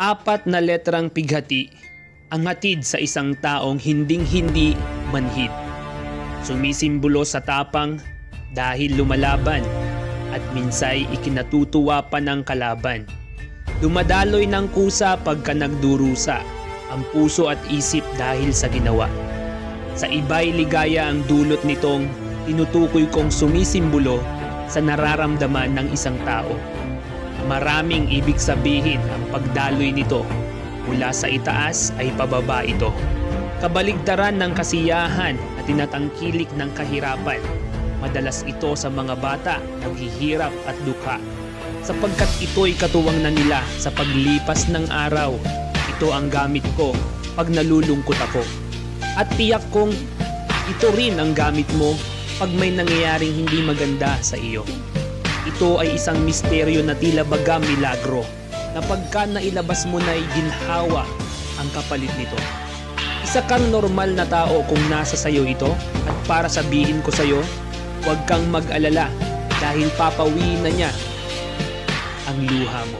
Apat na letrang pighati ang hatid sa isang taong hinding-hindi manhid. Sumisimbolo sa tapang dahil lumalaban at minsay ikinatutuwa pa ng kalaban. Dumadaloy ng kusa pagka nagdurusa ang puso at isip dahil sa ginawa. Sa iba'y ligaya ang dulot nitong tinutukoy kong sumisimbolo sa nararamdaman ng isang tao. Maraming ibig sabihin ang pagdaloy nito. Mula sa itaas ay pababa ito. Kabaligtaran ng kasiyahan at tinatangkilik ng kahirapan. Madalas ito sa mga bata naghihirap at dukha. Sapagkat ito'y katuwang na nila sa paglipas ng araw. Ito ang gamit ko pag nalulungkot ako. At tiyak kong ito rin ang gamit mo pag may nangyayaring hindi maganda sa iyo. Ito ay isang misteryo na tila baga milagro na pagka nailabas mo na'y ginhawa ang kapalit nito. Isa kang normal na tao kung nasa sayo ito at para sabihin ko sayo, huwag kang mag-alala dahil papawiin na niya ang luha mo.